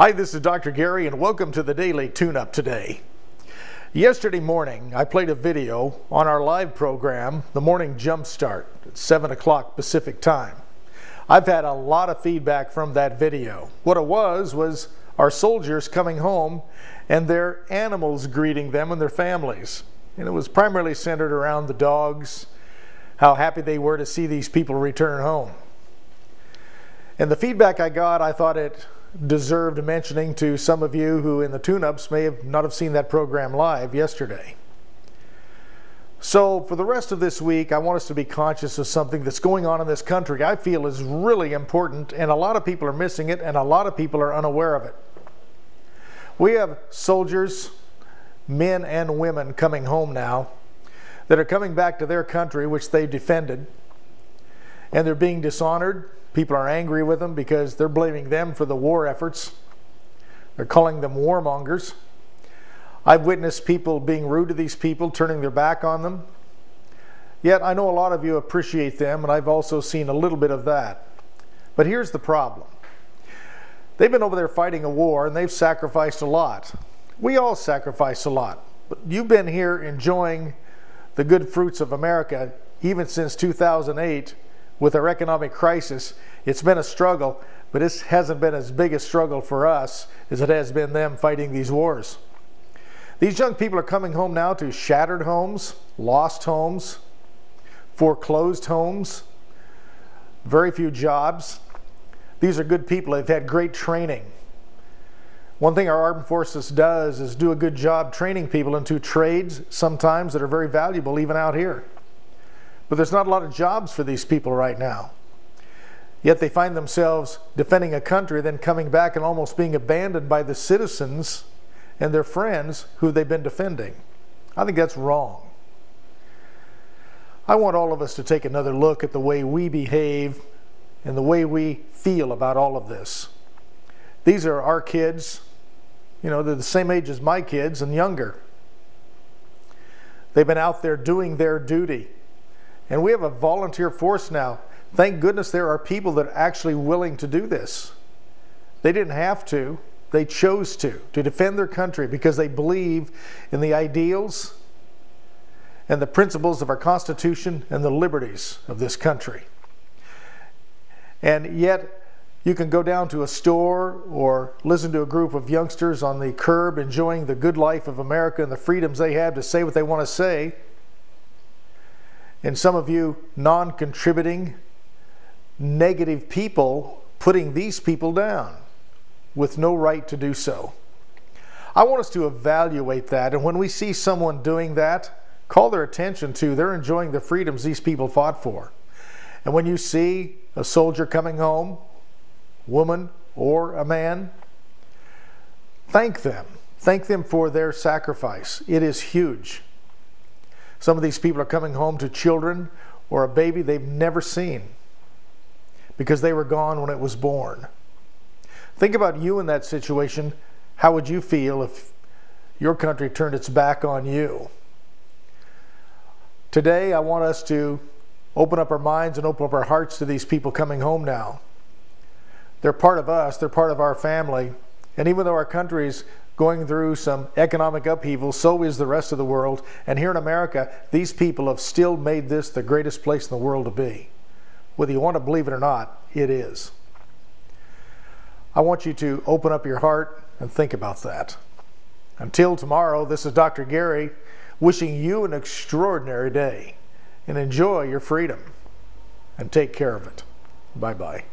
Hi, this is Dr. Gary, and welcome to the Daily Tune Up today. Yesterday morning, I played a video on our live program, The Morning Jump Start, at 7 o'clock Pacific Time. I've had a lot of feedback from that video. What it was was our soldiers coming home and their animals greeting them and their families. And it was primarily centered around the dogs, how happy they were to see these people return home. And the feedback I got, I thought it deserved mentioning to some of you who in the tune-ups may have not have seen that program live yesterday. So for the rest of this week, I want us to be conscious of something that's going on in this country I feel is really important and a lot of people are missing it and a lot of people are unaware of it. We have soldiers, men and women coming home now that are coming back to their country which they defended and they're being dishonored. People are angry with them because they're blaming them for the war efforts. They're calling them warmongers. I've witnessed people being rude to these people, turning their back on them. Yet I know a lot of you appreciate them, and I've also seen a little bit of that. But here's the problem. They've been over there fighting a war, and they've sacrificed a lot. We all sacrifice a lot. But you've been here enjoying the good fruits of America even since 2008 with our economic crisis. It's been a struggle, but this hasn't been as big a struggle for us as it has been them fighting these wars. These young people are coming home now to shattered homes, lost homes, foreclosed homes, very few jobs. These are good people. They've had great training. One thing our armed forces does is do a good job training people into trades sometimes that are very valuable even out here. But there's not a lot of jobs for these people right now. Yet they find themselves defending a country, then coming back and almost being abandoned by the citizens and their friends who they've been defending. I think that's wrong. I want all of us to take another look at the way we behave and the way we feel about all of this. These are our kids. You know, they're the same age as my kids and younger. They've been out there doing their duty. And we have a volunteer force now. Thank goodness there are people that are actually willing to do this. They didn't have to. They chose to, to defend their country because they believe in the ideals and the principles of our Constitution and the liberties of this country. And yet, you can go down to a store or listen to a group of youngsters on the curb enjoying the good life of America and the freedoms they have to say what they want to say. And some of you non contributing, negative people putting these people down with no right to do so. I want us to evaluate that, and when we see someone doing that, call their attention to they're enjoying the freedoms these people fought for. And when you see a soldier coming home, woman or a man, thank them. Thank them for their sacrifice. It is huge. Some of these people are coming home to children or a baby they've never seen because they were gone when it was born. Think about you in that situation. How would you feel if your country turned its back on you? Today, I want us to open up our minds and open up our hearts to these people coming home now. They're part of us, they're part of our family. And even though our country is going through some economic upheaval, so is the rest of the world. And here in America, these people have still made this the greatest place in the world to be. Whether you want to believe it or not, it is. I want you to open up your heart and think about that. Until tomorrow, this is Dr. Gary wishing you an extraordinary day and enjoy your freedom and take care of it. Bye bye.